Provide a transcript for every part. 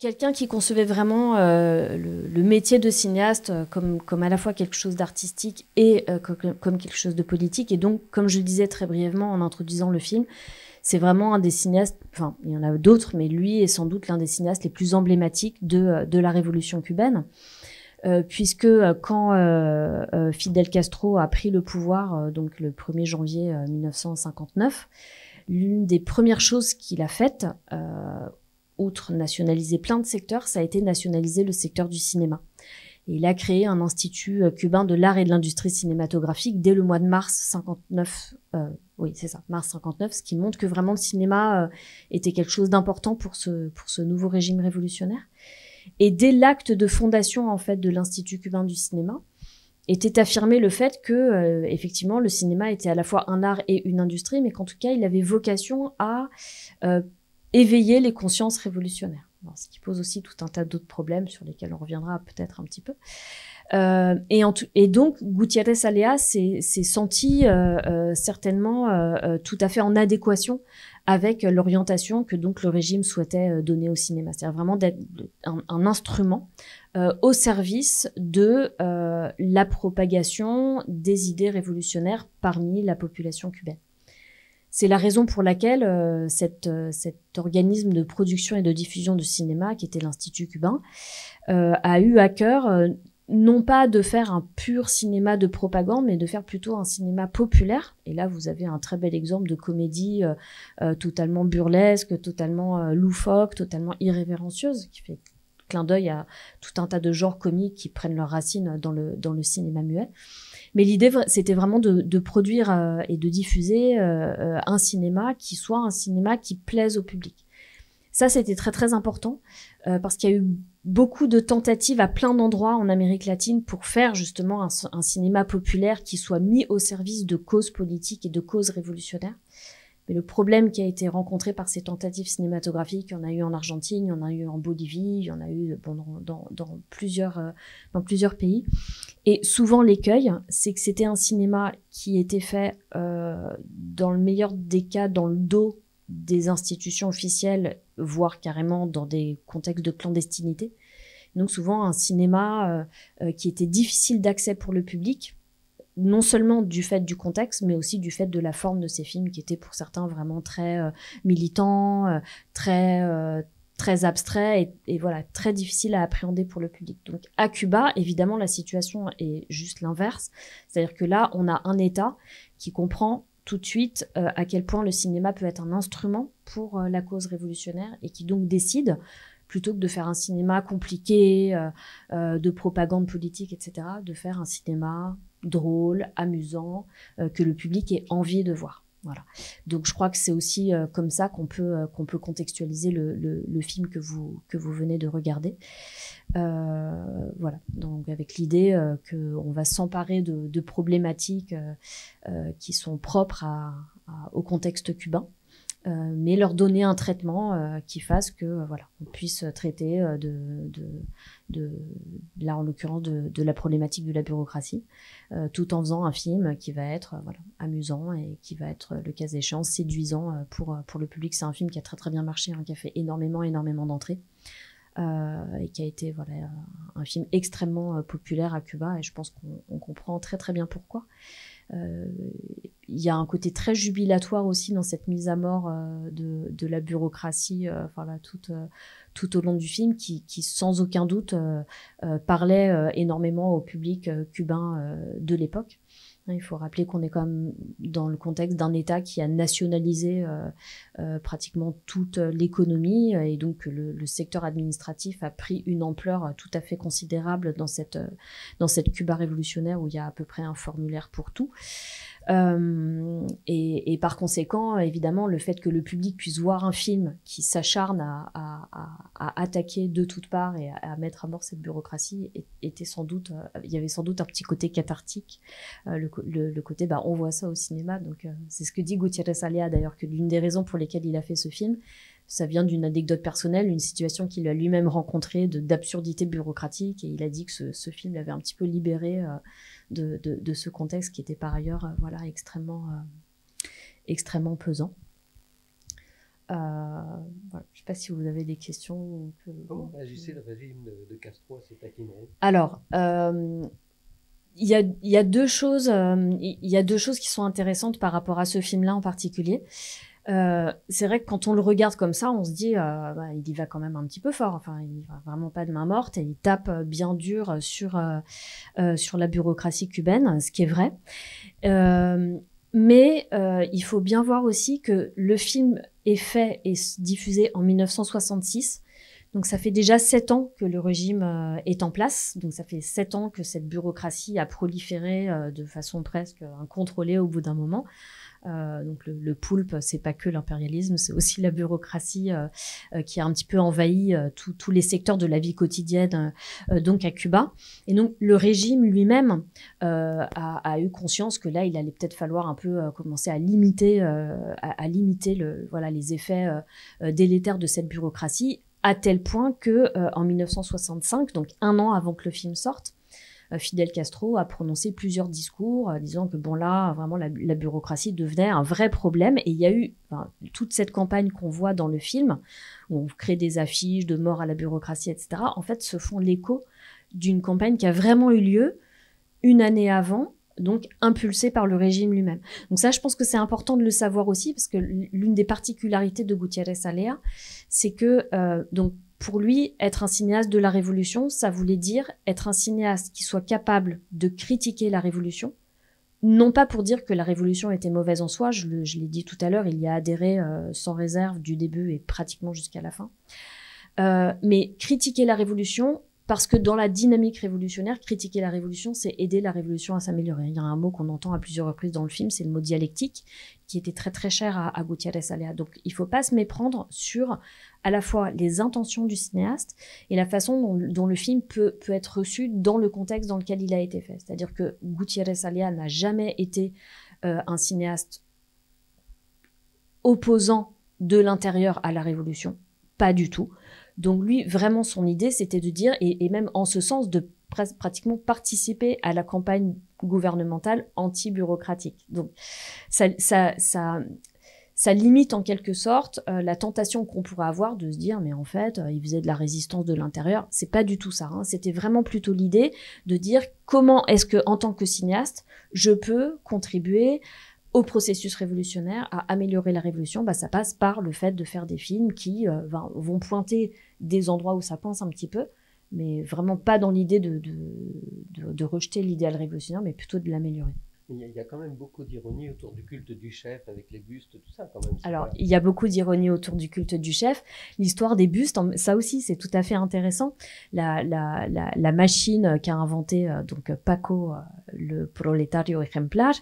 Quelqu'un qui concevait vraiment euh, le, métier de cinéaste euh, comme, comme à la fois quelque chose d'artistique et euh, comme, quelque chose de politique. Et donc, comme je le disais très brièvement en introduisant le film, c'est vraiment un des cinéastes, enfin, il y en a d'autres, mais lui est sans doute l'un des cinéastes les plus emblématiques de, de la révolution cubaine. puisque quand Fidel Castro a pris le pouvoir, donc le 1er janvier 1959, l'une des premières choses qu'il a faites, outre nationaliser plein de secteurs, ça a été nationaliser le secteur du cinéma. Il a créé un institut euh, cubain de l'art et de l'industrie cinématographique dès le mois de mars 59. Euh, oui, c'est ça, mars 59, ce qui montre que vraiment le cinéma euh, était quelque chose d'important pour ce pour ce nouveau régime révolutionnaire. Et dès l'acte de fondation en fait de l'Institut cubain du cinéma, était affirmé le fait que effectivement le cinéma était à la fois un art et une industrie, mais qu'en tout cas il avait vocation à éveiller les consciences révolutionnaires. ce qui pose aussi tout un tas d'autres problèmes sur lesquels on reviendra peut-être un petit peu. Euh, et, en et, donc, Gutiérrez Alea s'est senti euh, euh, certainement tout à fait en adéquation avec l'orientation que donc le régime souhaitait donner au cinéma, c'est-à-dire vraiment d'être un, un, instrument au service de la propagation des idées révolutionnaires parmi la population cubaine. C'est la raison pour laquelle euh, euh, cet organisme de production et de diffusion de cinéma, qui était l'Institut cubain, euh, a eu à cœur non pas de faire un pur cinéma de propagande, mais de faire plutôt un cinéma populaire. Et là, vous avez un très bel exemple de comédie totalement burlesque, totalement loufoque, totalement irrévérencieuse, qui fait clin d'œil à tout un tas de genres comiques qui prennent leurs racines dans le, dans le cinéma muet. Mais l'idée, c'était vraiment de, produire euh, et de diffuser euh, euh, un cinéma qui soit un cinéma qui plaise au public. Ça, c'était très très important parce qu'il y a eu beaucoup de tentatives à plein d'endroits en Amérique latine pour faire justement un, cinéma populaire qui soit mis au service de causes politiques et de causes révolutionnaires. Mais le problème qui a été rencontré par ces tentatives cinématographiques, il y en a eu en Argentine, il y en a eu en Bolivie, il y en a eu dans, euh, plusieurs pays. Et souvent l'écueil, c'est que c'était un cinéma qui était fait euh, dans le meilleur des cas dans le dos des institutions officielles, voire carrément dans des contextes de clandestinité. Donc souvent un cinéma euh, qui était difficile d'accès pour le public, non seulement du fait du contexte, mais aussi du fait de la forme de ces films qui étaient pour certains vraiment très euh, militants, euh, très euh, très abstraits et, voilà très difficile à appréhender pour le public. Donc à Cuba, évidemment, la situation est juste l'inverse, c'est-à-dire que là, on a un État qui comprend tout de suite à quel point le cinéma peut être un instrument pour la cause révolutionnaire et qui donc décide plutôt que de faire un cinéma compliqué, de propagande politique, etc., de faire un cinéma drôle, amusant, euh, que le public ait envie de voir. Voilà. Donc je crois que c'est aussi euh, comme ça qu'on peut euh, qu'on peut contextualiser le, le, film que vous que vous venez de regarder. voilà. Donc avec l'idée que on va s'emparer de, de, problématiques qui sont propres au contexte cubain euh, mais leur donner un traitement euh, qui fasse que euh, voilà on puisse traiter de, de, de là en l'occurrence de, de, la problématique de la bureaucratie tout en faisant un film qui va être voilà amusant et qui va être le cas échéant séduisant pour pour le public. C'est un film qui a très très bien marché hein, qui a fait énormément énormément d'entrées euh, et qui a été voilà un film extrêmement populaire à Cuba et je pense qu'on comprend très très bien pourquoi. Euh, il y a un côté très jubilatoire aussi dans cette mise à mort euh, de, la bureaucratie, euh, enfin là, tout, tout au long du film, qui, sans aucun doute parlait énormément au public cubain de l'époque. Hein, il faut rappeler qu'on est quand même dans le contexte d'un État qui a nationalisé euh, euh, pratiquement toute l'économie et donc le, le, secteur administratif a pris une ampleur tout à fait considérable dans cette dans cette Cuba révolutionnaire où il y a à peu près un formulaire pour tout. Euh, et, par conséquent, évidemment, le fait que le public puisse voir un film qui s'acharne à, attaquer de toutes parts et à, mettre à mort cette bureaucratie était sans doute, euh, il y avait sans doute un petit côté cathartique, euh, le, le, côté, bah, on voit ça au cinéma. Donc, c'est ce que dit Gutiérrez Alea d'ailleurs, que l'une des raisons pour lesquelles il a fait ce film, ça vient d'une anecdote personnelle, une situation qu'il a lui-même rencontrée d'absurdité bureaucratique, et il a dit que ce, ce film l'avait un petit peu libéré de, de, ce contexte qui était par ailleurs euh, voilà, extrêmement, euh, extrêmement pesant. je ne sais pas si vous avez des questions. Comment agissait le régime de, Castro à cet Alors, il y, a, y a, deux choses, il y a deux choses qui sont intéressantes par rapport à ce film-là en particulier. Euh, c'est vrai que quand on le regarde comme ça, on se dit, euh, bah, il y va quand même un petit peu fort. Enfin, il va vraiment pas de main morte et il tape euh, bien dur sur sur la bureaucratie cubaine, ce qui est vrai. mais il faut bien voir aussi que le film est fait et diffusé en 1966. Donc ça fait déjà sept ans que le régime est en place. Donc ça fait sept ans que cette bureaucratie a proliféré de façon presque incontrôlée au bout d'un moment. Euh, donc le, poulpe, c'est pas que l'impérialisme, c'est aussi la bureaucratie euh, euh, qui a un petit peu envahi tous les secteurs de la vie quotidienne, donc à Cuba. Et donc le régime lui-même a, eu conscience que là, il allait peut-être falloir un peu commencer à limiter, à, limiter le, voilà, les effets délétères de cette bureaucratie à tel point que en 1965, donc un an avant que le film sorte, Fidel Castro a prononcé plusieurs discours euh, disant que bon là, vraiment la, bureaucratie devenait un vrai problème. Et il y a eu toute cette campagne qu'on voit dans le film, où on crée des affiches de mort à la bureaucratie, etc. En fait, se font l'écho d'une campagne qui a vraiment eu lieu une année avant donc impulsée par le régime lui-même. Donc ça, je pense que c'est important de le savoir aussi, parce que l'une des particularités de Gutiérrez Alea, c'est que euh, donc pour lui, être un cinéaste de la Révolution, ça voulait dire être un cinéaste qui soit capable de critiquer la Révolution, non pas pour dire que la Révolution était mauvaise en soi, je, l'ai dit tout à l'heure, il y a adhéré euh, sans réserve du début et pratiquement jusqu'à la fin, euh, mais critiquer la Révolution parce que dans la dynamique révolutionnaire, critiquer la révolution, c'est aider la révolution à s'améliorer. Il y a un mot qu'on entend à plusieurs reprises dans le film, c'est le mot dialectique, qui était très très cher à, à Gutiérrez Alea. Donc il ne faut pas se méprendre sur à la fois les intentions du cinéaste et la façon dont, le film peut, peut être reçu dans le contexte dans lequel il a été fait. C'est-à-dire que Gutiérrez Alea n'a jamais été euh, un cinéaste opposant de l'intérieur à la révolution, pas du tout. Donc lui, vraiment, son idée, c'était de dire, et, même en ce sens, de pratiquement participer à la campagne gouvernementale anti-bureaucratique. Donc ça, limite en quelque sorte euh, la tentation qu'on pourrait avoir de se dire mais en fait euh, il faisait de la résistance de l'intérieur c'est pas du tout ça hein. c'était vraiment plutôt l'idée de dire comment est-ce que en tant que cinéaste je peux contribuer au processus révolutionnaire, à améliorer la révolution, bah, ça passe par le fait de faire des films qui euh, vont pointer des endroits où ça pense un petit peu, mais vraiment pas dans l'idée de, de rejeter l'idéal révolutionnaire, mais plutôt de l'améliorer. Il y, a, quand même beaucoup d'ironie autour du culte du chef avec les bustes, tout ça quand même. Alors, il y a beaucoup d'ironie autour du culte du chef. L'histoire des bustes, ça aussi, c'est tout à fait intéressant. La, la, la, machine qu'a inventée euh, donc Paco, euh, le proletario ejemplar,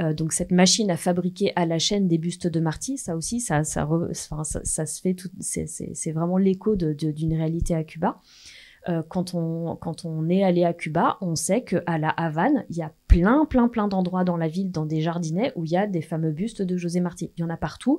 euh, donc cette machine à fabriquer à la chaîne des bustes de Marty, ça aussi, ça, ça, ça, se fait tout, c'est vraiment l'écho d'une réalité à Cuba. Euh, quand, on, quand on est allé à Cuba, on sait qu'à la Havane, il y a plein, plein, plein d'endroits dans la ville, dans des jardinets, où il y a des fameux bustes de José Marti. Il y en a partout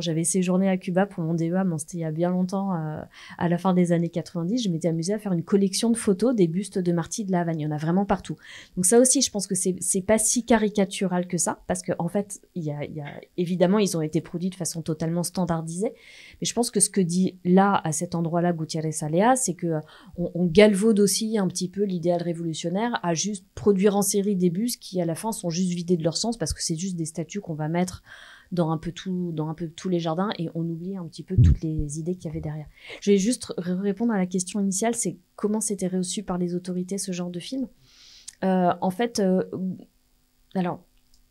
j'avais séjourné à Cuba pour mon DEA, c'était il y a bien longtemps, euh, à la fin des années 90, je m'étais amusée à faire une collection de photos des bustes de Marty de la. Il y en a vraiment partout. Donc ça aussi, je pense que c'est pas si caricatural que ça, parce qu'en en fait, y, a, évidemment, ils ont été produits de façon totalement standardisée. Mais je pense que ce que dit là, à cet endroit-là, Gutiérrez Alea, c'est que on, on, galvaude aussi un petit peu l'idéal révolutionnaire à juste produire en série des bustes qui, à la fin, sont juste vidés de leur sens parce que c'est juste des statues qu'on va mettre dans un peu tout, dans un peu tous les jardins et on oublie un petit peu toutes les idées qu'il y avait derrière. Je vais juste répondre à la question initiale, c'est comment c'était reçu par les autorités ce genre de film? Euh, en fait, euh, alors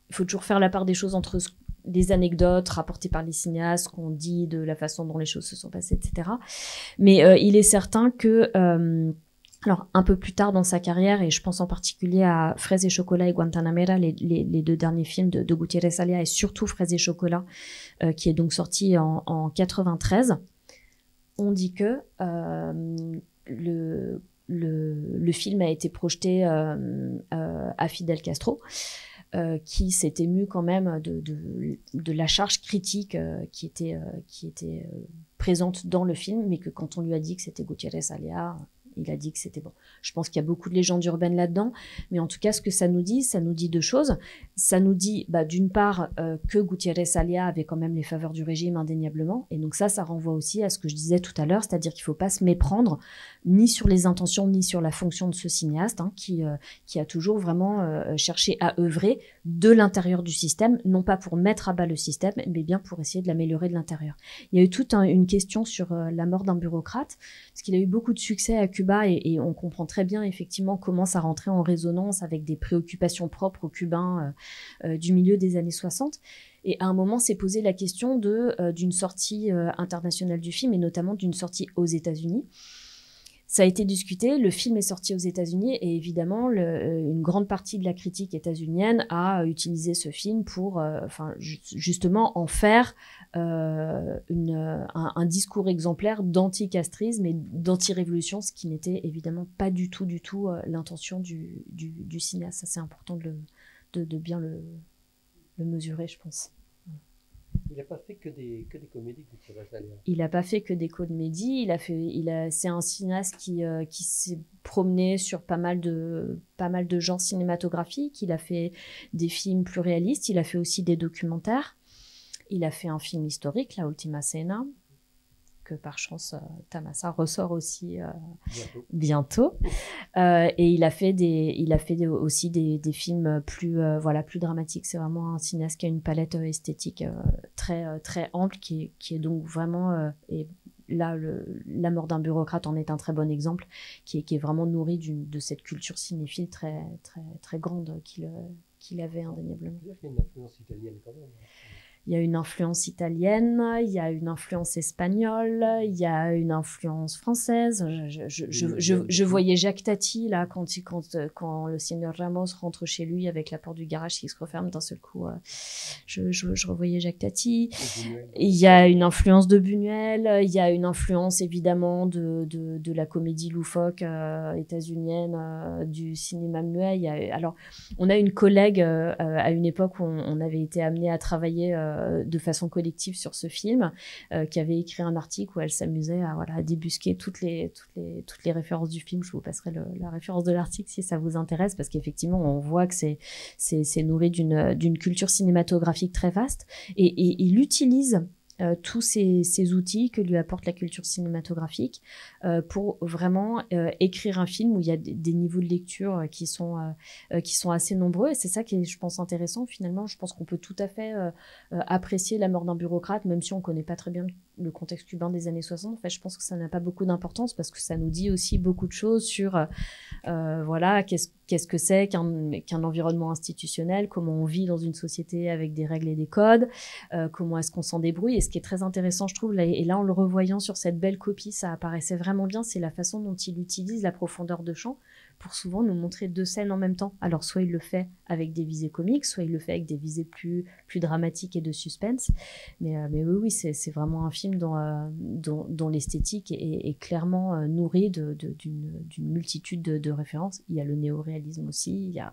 il faut toujours faire la part des choses entre les anecdotes rapportées par les cinéastes, qu'on dit de la façon dont les choses se sont passées, etc. Mais euh, il est certain que alors, un peu plus tard dans sa carrière, et je pense en particulier à Fraises et Chocolat et Guantanamera, les, deux derniers films de, Gutiérrez Alea, et surtout Fraises et Chocolat, euh, qui est donc sorti en, en 93, on dit que euh, le, film a été projeté euh, à Fidel Castro. Qui s'est ému quand même de, la charge critique qui était, présente dans le film, mais que quand on lui a dit que c'était Gutiérrez Alea, il a dit que c'était bon. Je pense qu'il y a beaucoup de légendes urbaines là-dedans, mais en tout cas, ce que ça nous dit, ça nous dit deux choses. Ça nous dit, bah, d'une part, euh, que Gutiérrez Alia avait quand même les faveurs du régime indéniablement, et donc ça, ça renvoie aussi à ce que je disais tout à l'heure, c'est-à-dire qu'il ne faut pas se méprendre ni sur les intentions ni sur la fonction de ce cinéaste, hein, qui, euh, qui a toujours vraiment euh, cherché à œuvrer de l'intérieur du système, non pas pour mettre à bas le système, mais bien pour essayer de l'améliorer de l'intérieur. Il y a eu toute une question sur la mort d'un bureaucrate, parce qu'il a eu beaucoup de succès à Cuba et, on comprend très bien effectivement comment ça rentrait en résonance avec des préoccupations propres aux Cubains euh, euh, du milieu des années 60. Et à un moment, s'est posé la question euh, d'une sortie internationale du film et notamment d'une sortie aux États-Unis. Ça a été discuté, le film est sorti aux États-Unis et évidemment, une grande partie de la critique états-unienne a utilisé ce film pour, enfin, justement, en faire euh, un, discours exemplaire d'anti-castrisme et d'anti-révolution, ce qui n'était évidemment pas du tout, du tout euh, l'intention du, du, cinéaste. Ça, c'est important de, de, bien le, le mesurer, je pense. Il n'a pas fait que des, que des comédies, Il n'a pas fait que des comédies. Il a fait, il a, c'est un cinéaste qui, euh, qui s'est promené sur pas mal de, pas mal de genres cinématographiques. Il a fait des films plus réalistes. Il a fait aussi des documentaires. Il a fait un film historique, La Ultima Cena, que par chance euh, Tamasa ressort aussi euh, bientôt. Euh, et il a fait des, il a fait aussi des, films plus, voilà, plus dramatiques. C'est vraiment un cinéaste qui a une palette esthétique très, très ample, qui est, qui est donc vraiment et là, le, La mort d'un bureaucrate en est un très bon exemple, qui est, qui est vraiment nourri de cette culture cinéphile très, très, très grande qu'il qu'il avait indéniablement. Il a fait une influence italienne quand même. Il y a une influence italienne, il y a une influence espagnole, il y a une influence française. Je, voyais Jacques Tati, là, quand, quand, quand le seigneur Ramos rentre chez lui avec la porte du garage qui se referme d'un seul coup. Euh, je, revoyais Jacques Tati. Il y a une influence de Buñuel, il y a une influence évidemment de, de, la comédie loufoque euh, états-unienne, euh, du cinéma muet. alors, on a une collègue à une époque où on, on avait été amené à travailler euh, de façon collective sur ce film, euh, qui avait écrit un article où elle s'amusait à, voilà, débusquer toutes les, toutes, les, toutes les références du film. Je vous passerai la référence de l'article si ça vous intéresse, parce qu'effectivement, on voit que c'est, nourri d'une, d'une culture cinématographique très vaste. Et, et il utilise euh, tous ces, ces, outils que lui apporte la culture cinématographique euh, pour vraiment euh, écrire un film où il y a des, niveaux de lecture qui sont qui sont assez nombreux. Et c'est ça qui est je pense intéressant finalement. Je pense qu'on peut tout à fait apprécier la mort d'un bureaucrate même si on connaît pas très bien le contexte cubain des années 60 en fait je pense que ça n'a pas beaucoup d'importance parce que ça nous dit aussi beaucoup de choses sur voilà qu'est-ce qu'est-ce que c'est qu'un environnement institutionnel, comment on vit dans une société avec des règles et des codes, euh, comment est-ce qu'on s'en débrouille. Et ce qui est très intéressant, je trouve, et là en le revoyant sur cette belle copie, ça apparaissait vraiment bien, c'est la façon dont il utilise la profondeur de champ pour souvent nous montrer deux scènes en même temps. Alors soit il le fait avec des visées comiques, soit il le fait avec des visées plus, plus dramatiques et de suspense. Mais, euh, mais oui, oui, c'est vraiment un film dont, euh, dont, l'esthétique est, clairement euh, nourrie d'une multitude de, références. Il y a le néoréalisme aussi, il y a...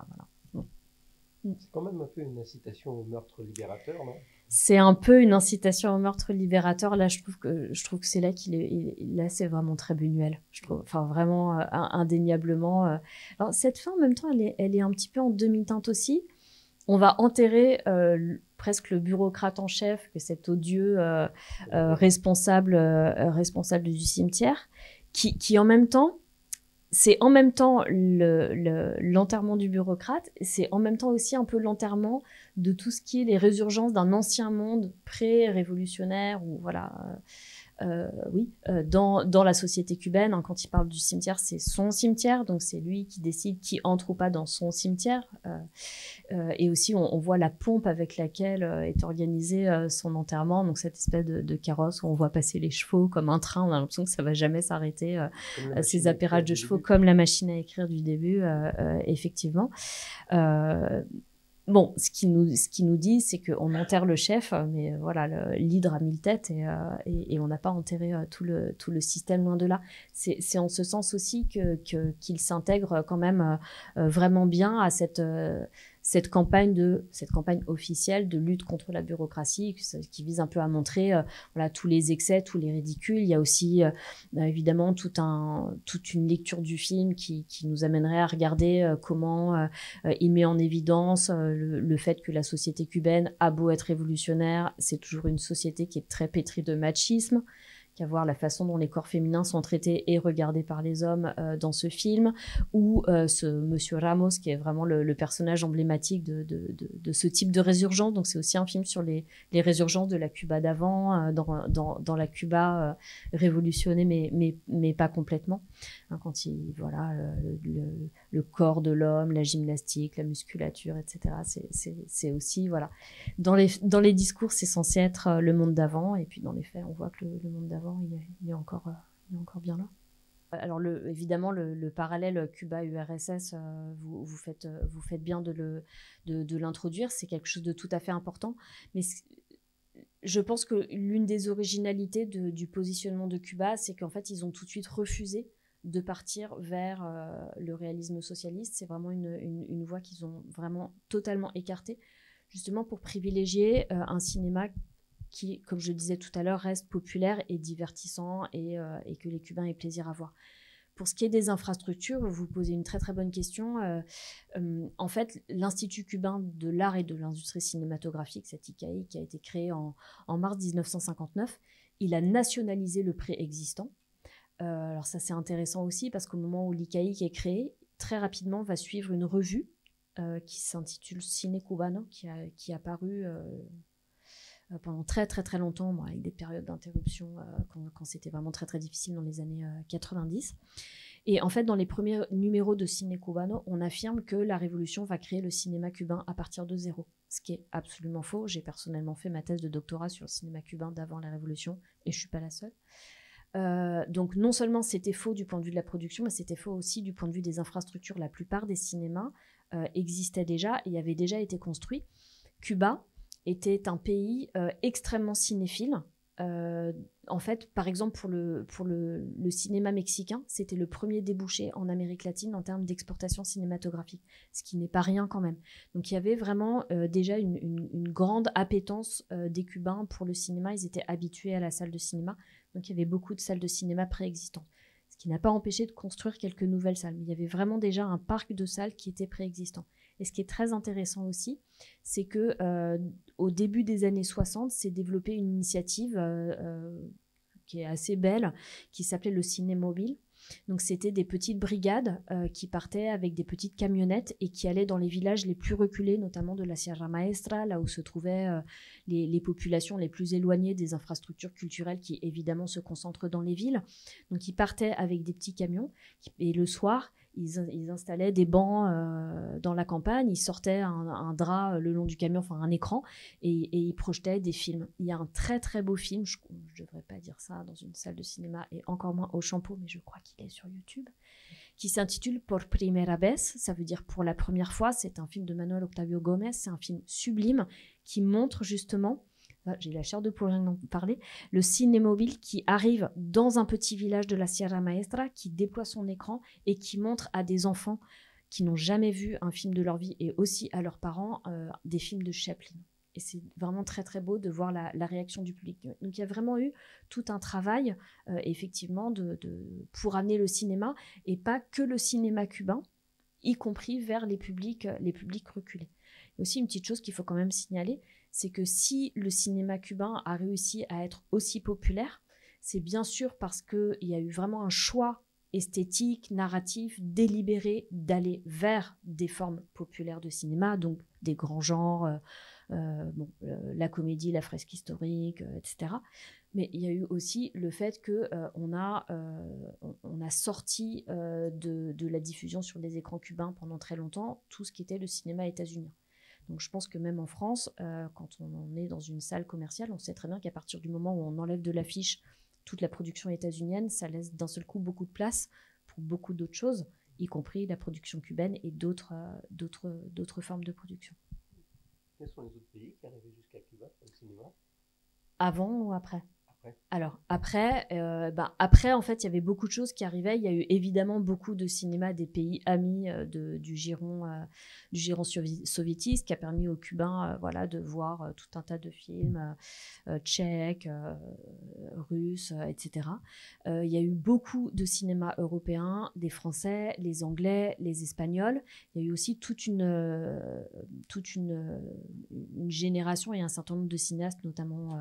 C'est quand même un peu une incitation au meurtre libérateur, non? C'est un peu une incitation au meurtre libérateur. Là, je trouve que je trouve que c'est là qu'il est. là, c'est vraiment très Buñuel. Je trouve, enfin vraiment euh, indéniablement. Euh. Alors cette fin, en même temps, elle est, un petit peu en demi-teinte aussi. On va enterrer euh, presque le bureaucrate en chef, que cet odieux responsable responsable du cimetière, qui en même temps c'est en même temps l'enterrement du bureaucrate, c'est en même temps aussi un peu l'enterrement de tout ce qui est les résurgences d'un ancien monde pré-révolutionnaire ou voilà euh, oui, euh, dans, dans, la société cubaine, hein, quand il parle du cimetière, c'est son cimetière, donc c'est lui qui décide qui entre ou pas dans son cimetière. Euh, et aussi, on, voit la pompe avec laquelle est organisé son enterrement, donc cette espèce de, carrosse où on voit passer les chevaux comme un train, on a l'impression que ça va jamais s'arrêter, ces appairages de chevaux, comme la machine à écrire du début, effectivement. Bon, ce qui nous, ce qui nous dit, c'est qu'on enterre le chef, mais euh, voilà, l'hydre a mille têtes et, euh, et, on n'a pas enterré euh, tout, le, tout le système loin de là. C'est en ce sens aussi qu'il que, qu'il s'intègre quand même vraiment bien à cette, cette campagne de cette campagne officielle de lutte contre la bureaucratie qui vise un peu à montrer euh, voilà tous les excès, tous les ridicules. Il y a aussi euh, bah, évidemment tout un toute une lecture du film qui, qui nous amènerait à regarder euh, comment il met en évidence le, le, fait que la société cubaine a beau être révolutionnaire, c'est toujours une société qui est très pétrie de machisme qu'à voir la façon dont les corps féminins sont traités et regardés par les hommes euh, dans ce film, ou euh, ce Monsieur Ramos qui est vraiment le, personnage emblématique de, de, de, de, ce type de résurgence. Donc c'est aussi un film sur les, les résurgences de la Cuba d'avant, euh, dans, dans, dans, la Cuba révolutionnée, mais, mais, mais pas complètement. Hein, quand il voilà le, le corps de l'homme, la gymnastique, la musculature, etc. C'est aussi voilà dans les dans les discours c'est censé être le monde d'avant et puis dans les faits on voit que le, le monde d'avant il est, encore, euh, bien là. Alors évidemment, le, parallèle Cuba-URSS, euh, vous, vous, faites, vous faites bien de, le, de, l'introduire, c'est quelque chose de tout à fait important. Mais je pense que l'une des originalités du positionnement de Cuba, c'est qu'en fait, ils ont tout de suite refusé de partir vers euh, le réalisme socialiste. C'est vraiment une, une, voie qu'ils ont vraiment totalement écartée, justement pour privilégier un cinéma qui, comme je le disais tout à l'heure, reste populaire et divertissant euh, et, que les Cubains aient plaisir à voir. Pour ce qui est des infrastructures, vous posez une très très bonne question. Euh, euh, en fait, l'Institut cubain de l'art et de l'industrie cinématographique, cet ICAI, qui a été créé en, mars 1959, il a nationalisé le préexistant. alors ça c'est intéressant aussi parce qu'au moment où l'ICAI est créé, très rapidement va suivre une revue qui s'intitule Cine Cubano, qui a, qui a paru euh, pendant très très très longtemps, avec des périodes d'interruption euh, quand, c'était vraiment très très difficile dans les années 90. Euh, Et en fait, dans les premiers numéros de Ciné Cubano, on affirme que la révolution va créer le cinéma cubain à partir de zéro, ce qui est absolument faux. J'ai personnellement fait ma thèse de doctorat sur le cinéma cubain d'avant la révolution, et je suis pas la seule. donc non seulement c'était faux du point de vue de la production, mais c'était faux aussi du point de vue des infrastructures. La plupart des cinémas existaient déjà et avaient déjà été construits. Cuba, était un pays euh, extrêmement cinéphile. Euh, en fait, par exemple, pour le, cinéma mexicain, c'était le premier débouché en Amérique latine en termes d'exportation cinématographique, ce qui n'est pas rien quand même. Donc il y avait vraiment euh, déjà une, grande appétence des Cubains pour le cinéma. Ils étaient habitués à la salle de cinéma, donc il y avait beaucoup de salles de cinéma préexistantes. Ce qui n'a pas empêché de construire quelques nouvelles salles. Il y avait vraiment déjà un parc de salles qui était préexistant. Et ce qui est très intéressant aussi, c'est que euh, au début des années 60, s'est développée une initiative euh, euh, qui est assez belle, qui s'appelait le Ciné Mobile. Donc c'était des petites brigades qui partaient avec des petites camionnettes et qui allaient dans les villages les plus reculés, notamment de la Sierra Maestra, là où se trouvaient les, populations les plus éloignées des infrastructures culturelles qui évidemment se concentrent dans les villes. Donc ils partaient avec des petits camions et le soir, ils, installaient des bancs euh, dans la campagne, ils sortaient un, drap le long du camion, enfin un écran, et, ils projetaient des films. Il y a un très très beau film, je ne devrais pas dire ça dans une salle de cinéma, et encore moins au shampoo, mais je crois qu'il est sur YouTube, qui s'intitule Por primera vez, ça veut dire pour la première fois, c'est un film de Manuel Octavio Gomez, c'est un film sublime qui montre justement ah, j'ai la chair de poule en parler, le cinémobile qui arrive dans un petit village de la Sierra Maestra, qui déploie son écran et qui montre à des enfants qui n'ont jamais vu un film de leur vie et aussi à leurs parents euh, des films de Chaplin. Et c'est vraiment très très beau de voir la, réaction du public. Donc il y a vraiment eu tout un travail, euh, effectivement, pour amener le cinéma, et pas que le cinéma cubain, y compris vers les publics, les publics reculés. Aussi une petite chose qu'il faut quand même signaler, c'est que si le cinéma cubain a réussi à être aussi populaire, c'est bien sûr parce qu'il y a eu vraiment un choix esthétique, narratif, délibéré d'aller vers des formes populaires de cinéma, donc des grands genres, euh, euh, bon, euh, la comédie, la fresque historique, etc. Mais il y a eu aussi le fait que on a sorti de, de, la diffusion sur les écrans cubains pendant très longtemps tout ce qui était le cinéma états-unien. Donc je pense que même en France, euh, quand on est dans une salle commerciale, on sait très bien qu'à partir du moment où on enlève de l'affiche toute la production états-unienne, ça laisse d'un seul coup beaucoup de place pour beaucoup d'autres choses, y compris la production cubaine et d'autres euh, d'autres d'autres formes de production. Quels sont les autres pays qui arrivaient jusqu'à Cuba pour le cinéma? Avant ou après? Alors, après, euh, ben, après, en fait, il y avait beaucoup de choses qui arrivaient. Il y a eu évidemment beaucoup de cinéma des pays amis euh, du giron, euh, du giron soviétique, ce qui a permis aux Cubains voilà, de voir tout un tas de films tchèques, russes, etc. il y a eu beaucoup de cinéma européen, des Français, les Anglais, les Espagnols. Il y a eu aussi toute une, toute une génération et un certain nombre de cinéastes, notamment,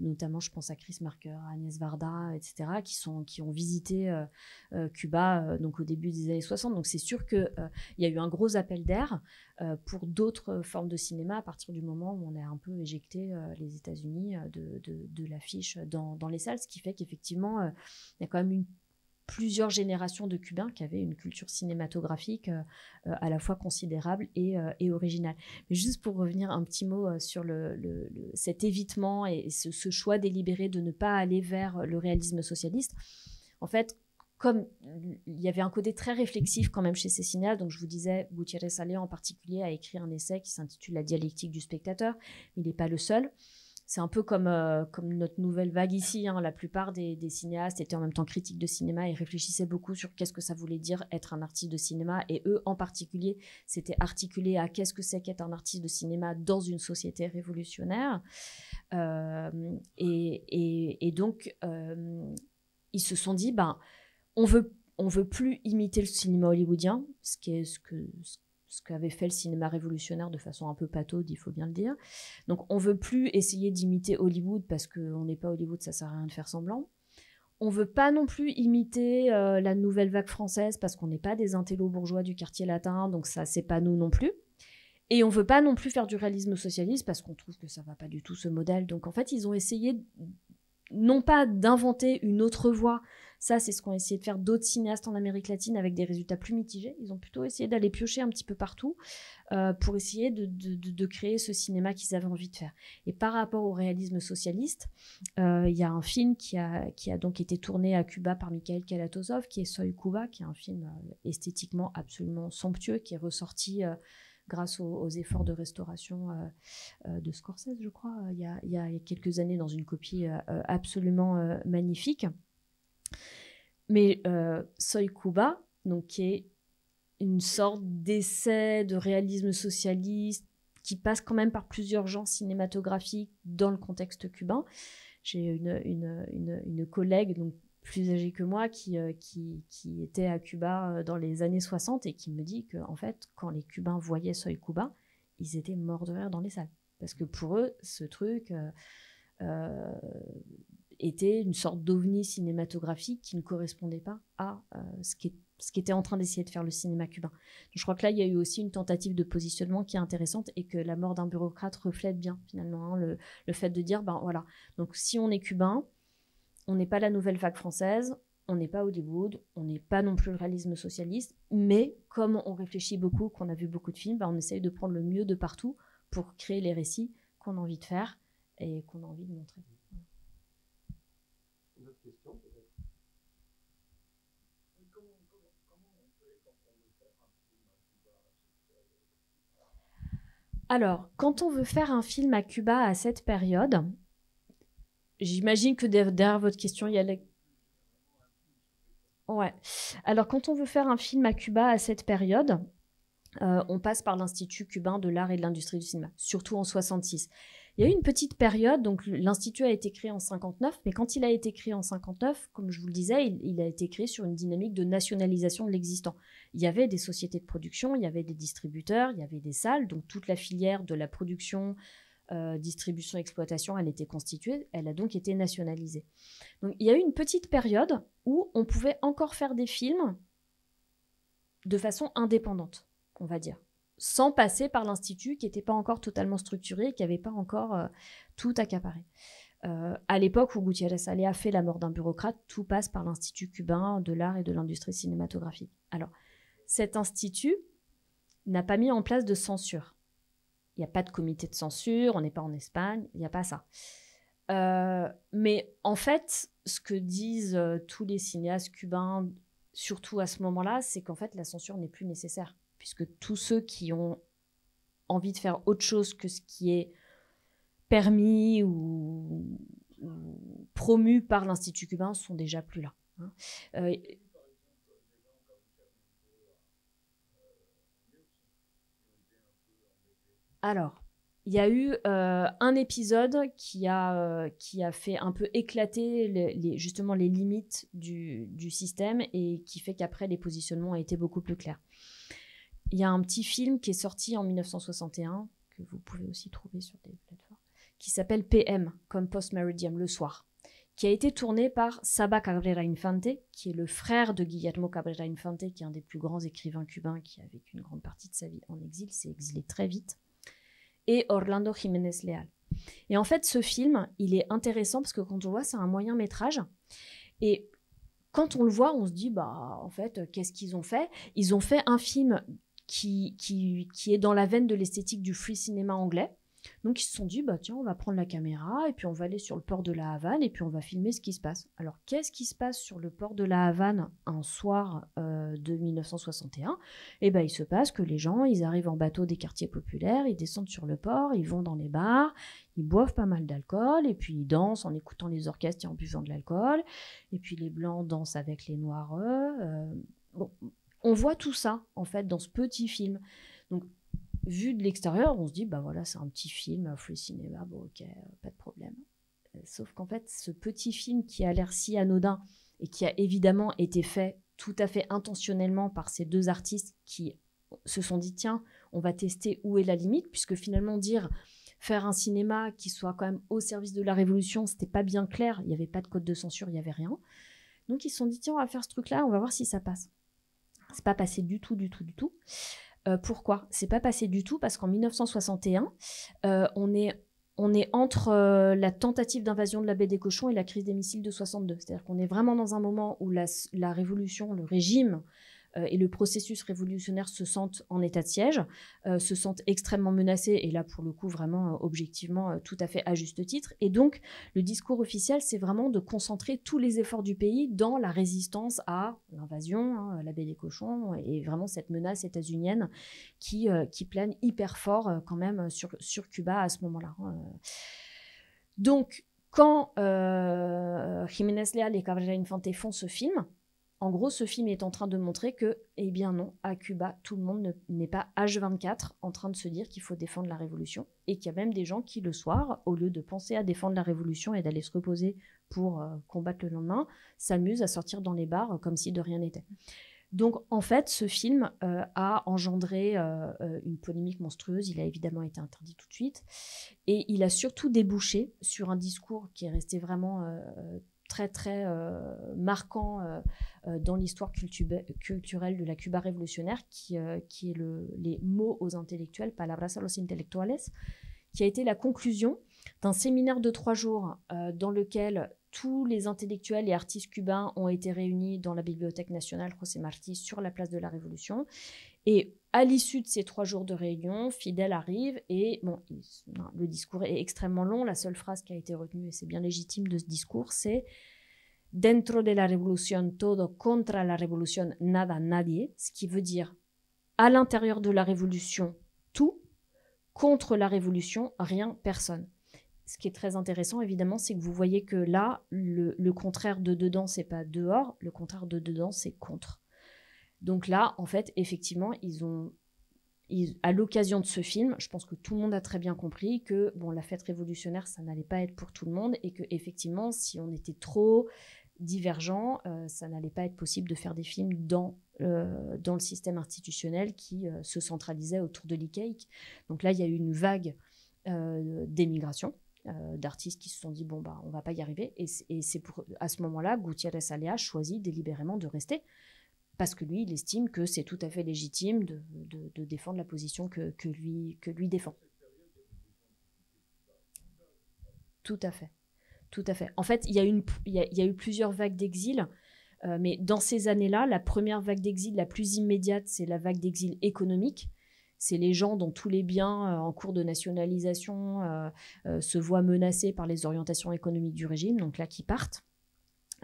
notamment je pense à Chris Marker, Agnès Varda, etc., qui, sont, qui ont visité euh, euh, Cuba euh, donc au début des années 60. Donc c'est sûr qu'il il y a eu un gros appel d'air pour d'autres formes de cinéma à partir du moment où on a un peu éjecté les États-Unis de, de, de l'affiche dans, dans, les salles, ce qui fait qu'effectivement, il y a quand même une plusieurs générations de Cubains qui avaient une culture cinématographique euh, euh, à la fois considérable et, euh, et, originale. Mais juste pour revenir un petit mot sur le, cet évitement et ce, choix délibéré de ne pas aller vers le réalisme socialiste, en fait, comme il y avait un côté très réflexif quand même chez ces cinéastes, donc je vous disais, Gutiérrez Salé en particulier a écrit un essai qui s'intitule La dialectique du spectateur, il n'est pas le seul c'est un peu comme, euh, comme notre nouvelle vague ici. Hein. La plupart des, cinéastes étaient en même temps critiques de cinéma et réfléchissaient beaucoup sur qu'est-ce que ça voulait dire être un artiste de cinéma. Et eux, en particulier, c'était articulé à qu'est-ce que c'est qu'être un artiste de cinéma dans une société révolutionnaire. Euh, et, donc, euh, ils se sont dit, ben, on veut, on veut plus imiter le cinéma hollywoodien, ce qui est ce que, qu'avait fait le cinéma révolutionnaire de façon un peu pataude, il faut bien le dire. Donc on veut plus essayer d'imiter Hollywood parce qu'on n'est pas Hollywood, ça sert à rien de faire semblant. On veut pas non plus imiter euh, la nouvelle vague française parce qu'on n'est pas des intellos bourgeois du quartier latin, donc ça c'est pas nous non plus. Et on veut pas non plus faire du réalisme socialiste parce qu'on trouve que ça va pas du tout ce modèle. Donc en fait ils ont essayé non pas d'inventer une autre voie, ça c'est ce qu'ont essayé de faire d'autres cinéastes en Amérique latine avec des résultats plus mitigés. Ils ont plutôt essayé d'aller piocher un petit peu partout euh, pour essayer de, créer ce cinéma qu'ils avaient envie de faire. Et par rapport au réalisme socialiste, euh, il y a un film qui a, donc été tourné à Cuba par Mikhail Kalatozov, qui est Soy Cuba, qui est un film euh, esthétiquement absolument somptueux, qui est ressorti grâce aux, efforts de restauration de Scorsese, je crois, il, y a, quelques années dans une copie absolument magnifique. Mais Soy Cuba, donc, qui est une sorte d'essai de réalisme socialiste qui passe quand même par plusieurs genres cinématographiques dans le contexte cubain. J'ai une, une, une, collègue donc, plus âgé que moi qui, euh, qui, qui, était à Cuba euh, dans les années 60 et qui me dit que en fait, quand les Cubains voyaient Soy Cuba, ils étaient morts de rire dans les salles. Parce que pour eux, ce truc euh, était une sorte d'ovni cinématographique qui ne correspondait pas à ce qui ce qui était en train d'essayer de faire le cinéma cubain. je crois que là, il y a eu aussi une tentative de positionnement qui est intéressante et que la mort d'un bureaucrate reflète bien finalement hein, le, fait de dire, ben voilà, donc si on est cubain, on n'est pas la nouvelle vague française, on n'est pas Hollywood, on n'est pas non plus le réalisme socialiste, mais comme on réfléchit beaucoup, qu'on a vu beaucoup de films, bah, on essaye de prendre le mieux de partout pour créer les récits qu'on a envie de faire et qu'on a envie de montrer. Question peut-être Alors, quand on veut faire un film à Cuba à cette période, J'imagine que derrière votre question, il y a les... Ouais. Alors, quand on veut faire un film à Cuba à cette période, euh, on passe par l'Institut cubain de l'art et de l'industrie du cinéma, surtout en 66. Il y a eu une petite période, donc l'Institut a été créé en 59, mais quand il a été créé en 59, comme je vous le disais, il, a été créé sur une dynamique de nationalisation de l'existant. Il y avait des sociétés de production, il y avait des distributeurs, il y avait des salles, donc toute la filière de la production, euh, distribution, exploitation, elle était constituée, elle a donc été nationalisée. Donc il y a eu une petite période où on pouvait encore faire des films de façon indépendante, on va dire, sans passer par l'institut qui n'était pas encore totalement structuré, qui n'avait pas encore euh, tout accaparé. Euh, à l'époque où Gutiérrez Salé a fait la mort d'un bureaucrate, tout passe par l'Institut cubain de l'art et de l'industrie cinématographique. Alors, cet institut n'a pas mis en place de censure. Il n'y a pas de comité de censure, on n'est pas en Espagne, il n'y a pas ça. Euh, mais en fait, ce que disent tous les cinéastes cubains, surtout à ce moment-là, c'est qu'en fait, la censure n'est plus nécessaire, puisque tous ceux qui ont envie de faire autre chose que ce qui est permis ou, promus par l'Institut cubain sont déjà plus là. Hein. Euh, alors, il y a eu euh, un épisode qui a, euh, qui a fait un peu éclater justement les limites du, du, système et qui fait qu'après les positionnements ont été beaucoup plus clairs. Il y a un petit film qui est sorti en 1961, que vous pouvez aussi trouver sur des plateformes, qui s'appelle PM, comme Post Meridium, le soir, qui a été tourné par Saba Cabrera Infante, qui est le frère de Guillermo Cabrera Infante, qui est un des plus grands écrivains cubains qui a vécu une grande partie de sa vie en exil, s'est exilé très vite et Orlando Jiménez Leal. Et en fait, ce film, il est intéressant parce que quand on voit, c'est un moyen métrage. Et quand on le voit, on se dit, bah, en fait, qu'est-ce qu'ils ont fait? Ils ont fait un film qui, qui, qui est dans la veine de l'esthétique du free cinéma anglais. Donc ils se sont dit, bah tiens, on va prendre la caméra et puis on va aller sur le port de la Havane et puis on va filmer ce qui se passe. Alors qu'est-ce qui se passe sur le port de la Havane un soir euh, de 1961 Eh ben il se passe que les gens, ils arrivent en bateau des quartiers populaires, ils descendent sur le port, ils vont dans les bars, ils boivent pas mal d'alcool et puis ils dansent en écoutant les orchestres et en buvant de l'alcool. Et puis les blancs dansent avec les noirs. Euh, bon, on voit tout ça en fait dans ce petit film. Donc vu de l'extérieur, on se dit, bah voilà, c'est un petit film, free cinéma, bon ok, pas de problème. Euh, sauf qu'en fait, ce petit film qui a l'air si anodin et qui a évidemment été fait tout à fait intentionnellement par ces deux artistes qui se sont dit, tiens, on va tester où est la limite, puisque finalement dire faire un cinéma qui soit quand même au service de la révolution, c'était pas bien clair, il n'y avait pas de code de censure, il n'y avait rien. Donc ils se sont dit, tiens, on va faire ce truc-là, on va voir si ça passe. C'est pas passé du tout, du tout, du tout. Euh, pourquoi? C'est pas passé du tout parce qu'en 1961, euh, on est entre euh, la tentative d'invasion de la baie des cochons et la crise des missiles de 62. C'est-à-dire qu'on est vraiment dans un moment où la, révolution, le régime et le processus révolutionnaire se sentent en état de siège, euh, se sentent extrêmement menacés, et là pour le coup vraiment euh, objectivement tout à fait à juste titre. Et donc le discours officiel, c'est vraiment de concentrer tous les efforts du pays dans la résistance à l'invasion, hein, la baie des cochons, et vraiment cette menace états-unienne qui, plane hyper fort quand même sur, sur Cuba à ce moment-là. Hein. Donc quand Jiménez Leal et Cabrera Infante font ce film, en gros, ce film est en train de montrer que, eh bien non, à Cuba, tout le monde n'est pas H24 en train de se dire qu'il faut défendre la révolution, et qu'il y a même des gens qui, le soir, au lieu de penser à défendre la révolution et d'aller se reposer pour euh, combattre le lendemain, s'amusent à sortir dans les bars euh, comme si de rien n'était. Donc, en fait, ce film euh, a engendré une polémique monstrueuse. Il a évidemment été interdit tout de suite. Et il a surtout débouché sur un discours qui est resté vraiment très très euh, marquant euh, euh, dans l'histoire culturelle de la Cuba révolutionnaire, qui, qui est le, les mots aux intellectuels, palabras a los intelectuales, qui a été la conclusion d'un séminaire de trois jours dans lequel tous les intellectuels et artistes cubains ont été réunis dans la Bibliothèque nationale José Martí sur la place de la Révolution. Et à l'issue de ces trois jours de réunion, Fidel arrive et bon, le discours est extrêmement long. La seule phrase qui a été retenue, et c'est bien légitime de ce discours, c'est Dentro de la révolution todo contra la révolution nada nadie, ce qui veut dire à l'intérieur de la révolution tout, contre la révolution rien personne. Ce qui est très intéressant, évidemment, c'est que vous voyez que là, le, le contraire de dedans, c'est pas dehors, le contraire de dedans, c'est contre. Donc là, en fait, effectivement, ils ont, à l'occasion de ce film, je pense que tout le monde a très bien compris que bon, la fête révolutionnaire, ça n'allait pas être pour tout le monde et que effectivement, si on était trop divergent, euh, ça n'allait pas être possible de faire des films dans euh, dans le système institutionnel qui euh, se centralisait autour de l'ICAIC. Donc là, il y a eu une vague d'émigration d'artistes qui se sont dit bon bah on va pas y arriver et c'est à ce moment-là Gutiérrez Alea choisit délibérément de rester parce que lui, il estime que c'est tout à fait légitime de, défendre la position que, lui, défend. Tout à fait. Tout à fait. En fait, il y a, une, il y a, eu plusieurs vagues d'exil, euh, mais dans ces années-là, la première vague d'exil, la plus immédiate, c'est la vague d'exil économique. C'est les gens dont tous les biens euh, en cours de nationalisation euh, se voient menacés par les orientations économiques du régime, donc là qui partent.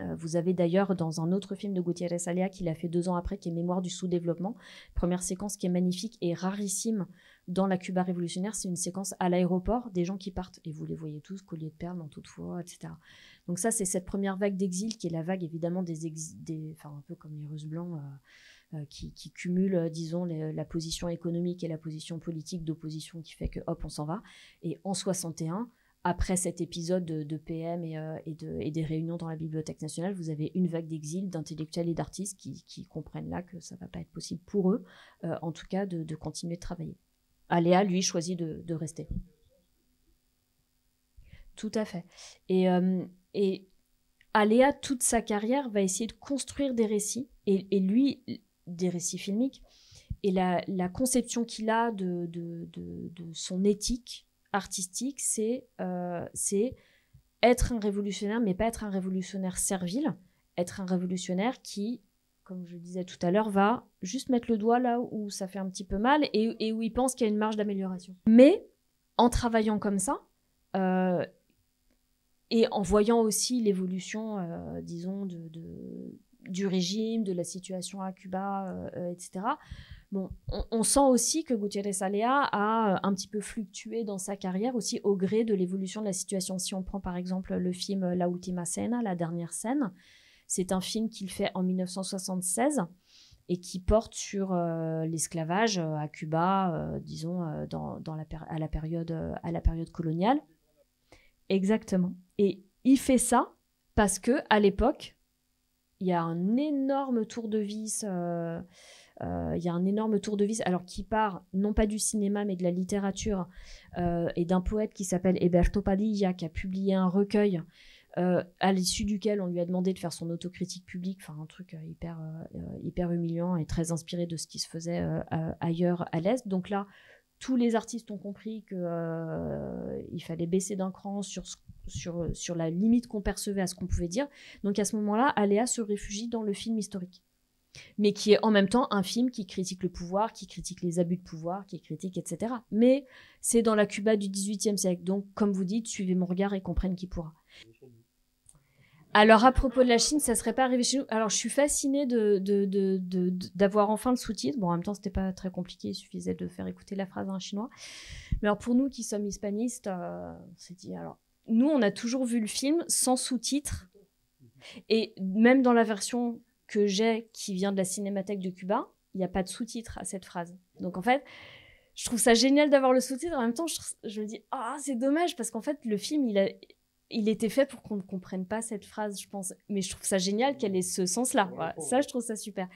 Euh, vous avez d'ailleurs dans un autre film de Gutiérrez Alea qu'il a fait deux ans après, qui est Mémoire du sous-développement, première séquence qui est magnifique et rarissime dans la Cuba révolutionnaire, c'est une séquence à l'aéroport, des gens qui partent, et vous les voyez tous, colliers de perles dans toute foi, etc. Donc ça, c'est cette première vague d'exil, qui est la vague évidemment des, des enfin un peu comme les Russes blancs, euh, euh, qui, cumulent, disons, la position économique et la position politique d'opposition qui fait que, hop, on s'en va. Et en 61, après cet épisode de, PM et, et, de, et, des réunions dans la Bibliothèque nationale, vous avez une vague d'exil d'intellectuels et d'artistes qui, comprennent là que ça va pas être possible pour eux, en tout cas, de, continuer de travailler. Aléa, lui, choisit de, rester. Tout à fait. Et, euh, Aléa, toute sa carrière, va essayer de construire des récits, et, lui, des récits filmiques. Et la, conception qu'il a de, son éthique artistique, euh, c'est être un révolutionnaire, mais pas être un révolutionnaire servile, être un révolutionnaire qui comme je disais tout à l'heure, va juste mettre le doigt là où ça fait un petit peu mal et, où il pense qu'il y a une marge d'amélioration. Mais en travaillant comme ça, euh, et en voyant aussi l'évolution, euh, disons, de, du régime, de la situation à Cuba, etc., on, sent aussi que Gutiérrez Alea a un petit peu fluctué dans sa carrière aussi au gré de l'évolution de la situation. Si on prend par exemple le film La Ultima Cena, la dernière scène, c'est un film qu'il fait en 1976 et qui porte sur euh, l'esclavage euh, à Cuba, euh, disons, dans, la à, la période, à la période coloniale. Exactement. Et il fait ça parce que à l'époque, il y a un énorme tour de vis. Il y a un énorme tour de vis, alors qui part non pas du cinéma mais de la littérature et d'un poète qui s'appelle Eberto Padilla qui a publié un recueil euh, à l'issue duquel on lui a demandé de faire son autocritique publique, enfin un truc euh, hyper, euh, hyper humiliant et très inspiré de ce qui se faisait ailleurs à l'Est. Donc là, tous les artistes ont compris qu'il fallait baisser d'un cran sur, sur, sur la limite qu'on percevait à ce qu'on pouvait dire. Donc à ce moment-là, Aléa se réfugie dans le film historique mais qui est en même temps un film qui critique le pouvoir, qui critique les abus de pouvoir, qui critique, etc. Mais c'est dans la Cuba du XVIIIe siècle. Donc, comme vous dites, suivez mon regard et comprenne qui pourra. Alors à propos de la Chine, ça serait pas arrivé chez nous. Alors je suis fascinée de, d'avoir enfin le sous-titre. Bon, en même temps, c'était pas très compliqué, il suffisait de faire écouter la phrase en chinois. Mais alors pour nous qui sommes hispanistes, euh, on s'est dit alors nous on a toujours vu le film sans sous-titres et même dans la version que j'ai qui vient de la Cinémathèque de Cuba, il n'y a pas de sous-titres à cette phrase. Donc en fait, je trouve ça génial d'avoir le sous-titre. En même temps, je, je me dis ah c'est dommage parce qu'en fait le film il a il était fait pour qu'on ne comprenne pas cette phrase, je pense. Mais je trouve ça génial qu'elle ait ce sens-là. Ça, je trouve ça super.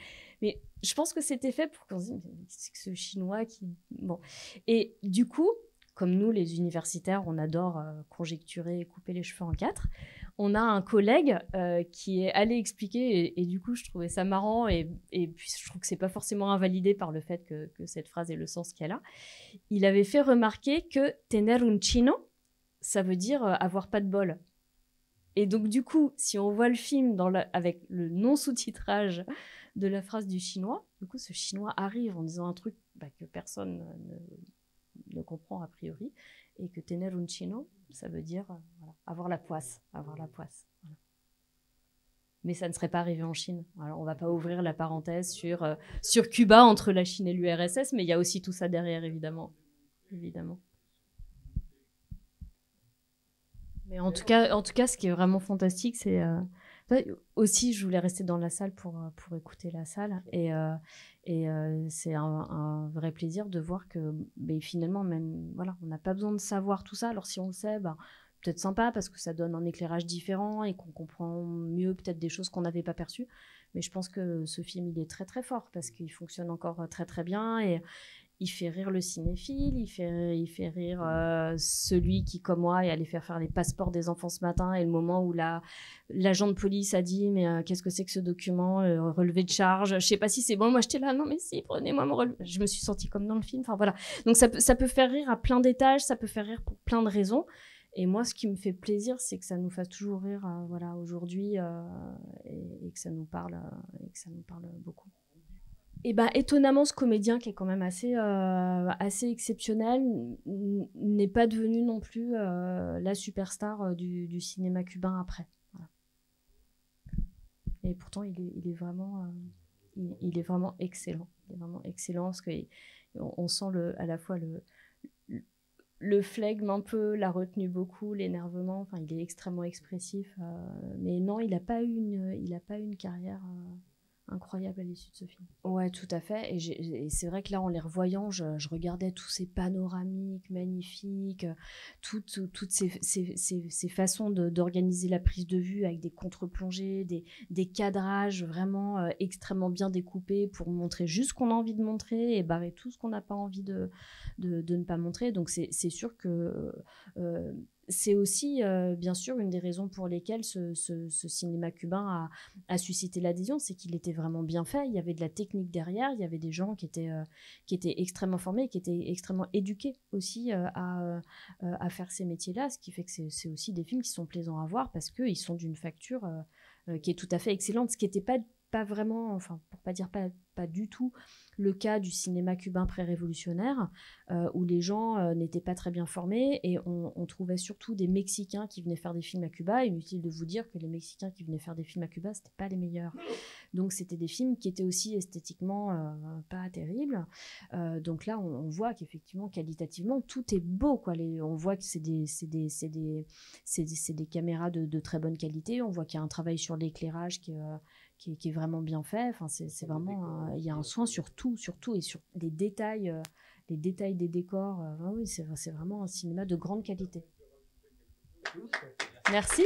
Mais je pense que c'était fait pour qu'on se dise, c'est que ce chinois qui. Bon. Et du coup, comme nous, les universitaires, on adore euh, conjecturer et couper les cheveux en quatre, on a un collègue euh, qui est allé expliquer, et, du coup, je trouvais ça marrant, et, puis je trouve que c'est pas forcément invalidé par le fait que, que cette phrase ait le sens qu'elle a. Il avait fait remarquer que tener un chino, ça veut dire euh, avoir pas de bol. Et donc, du coup, si on voit le film avec le non-sous-titrage de la phrase du chinois, du coup, ce chinois arrive en disant un truc bah, que personne ne, ne, comprend a priori, et que tener un chino, ça veut dire euh, avoir la poisse, avoir la poisse. Mais ça ne serait pas arrivé en Chine. Alors, on va pas ouvrir la parenthèse sur, euh, sur Cuba entre la Chine et l'URSS, mais il y a aussi tout ça derrière, évidemment. évidemment. Mais en tout cas, en tout cas, ce qui est vraiment fantastique, c'est euh, aussi, je voulais rester dans la salle pour euh, pour écouter la salle et euh, et c'est un, vrai plaisir de voir que ben, finalement même voilà, on n'a pas besoin de savoir tout ça. Alors si on le sait, ben, peut-être sympa parce que ça donne un éclairage différent et qu'on comprend mieux peut-être des choses qu'on n'avait pas perçues. Mais je pense que ce film, il est très très fort parce qu'il fonctionne encore très très bien et, il fait rire le cinéphile, il fait, il fait rire euh, celui qui, comme moi, est allé faire faire les passeports des enfants ce matin et le moment où la l'agent de police a dit mais euh, qu'est-ce que c'est que ce document euh, relevé de charge? Je sais pas si c'est bon. Moi j'étais là non mais si prenez-moi mon relevé. Je me suis sentie comme dans le film. Enfin voilà. Donc ça ça peut faire rire à plein d'étages ça peut faire rire pour plein de raisons. Et moi ce qui me fait plaisir c'est que ça nous fasse toujours rire voilà aujourd'hui et, que et que ça nous parle beaucoup et ben étonnamment, ce comédien qui est quand même assez, euh, assez exceptionnel n'est pas devenu non plus euh, la superstar euh, du, cinéma cubain après. Et pourtant, il est, il est vraiment, il, est vraiment excellent. Il est vraiment excellent parce qu'il on, sent le, à la fois le, le flegme un peu, la retenue beaucoup, l'énervement. Enfin, il est extrêmement expressif. mais non, il n'a pas eu une, il pas une carrière incroyable à l'issue de ce film. Ouais, tout à fait. Et, c'est vrai que là, en les revoyant, je, regardais tous ces panoramiques magnifiques, toutes, toutes ces, ces, ces, façons d'organiser la prise de vue avec des contre-plongées, des, des cadrages vraiment euh, extrêmement bien découpés pour montrer juste ce qu'on a envie de montrer et barrer tout ce qu'on n'a pas envie de, de, de, ne pas montrer. Donc c'est sûr que... Euh, c'est aussi, euh, bien sûr, une des raisons pour lesquelles ce, cinéma cubain a, suscité l'adhésion, c'est qu'il était vraiment bien fait. Il y avait de la technique derrière, il y avait des gens qui étaient, euh, extrêmement formés, qui étaient extrêmement éduqués aussi euh, à, faire ces métiers-là, ce qui fait que c'est aussi des films qui sont plaisants à voir parce qu'ils sont d'une facture qui est tout à fait excellente, ce qui n'était pas vraiment, enfin pour pas dire pas du tout le cas du cinéma cubain pré-révolutionnaire, euh, où les gens euh, n'étaient pas très bien formés et on, trouvait surtout des Mexicains qui venaient faire des films à Cuba. Inutile de vous dire que les Mexicains qui venaient faire des films à Cuba, c'était pas les meilleurs. Donc c'était des films qui étaient aussi esthétiquement euh, pas terribles. Donc là, on, voit qu'effectivement, qualitativement, tout est beau. Quoi. On voit que c'est des, des, des, des, caméras de, de, très bonne qualité. On voit qu'il y a un travail sur l'éclairage qui, qui, qui, est vraiment bien fait. Enfin, c'est vraiment, il y a un soin sur tout, sur tout et sur les détails, les détails des décors. oui, c'est vraiment un cinéma de grande qualité. Merci.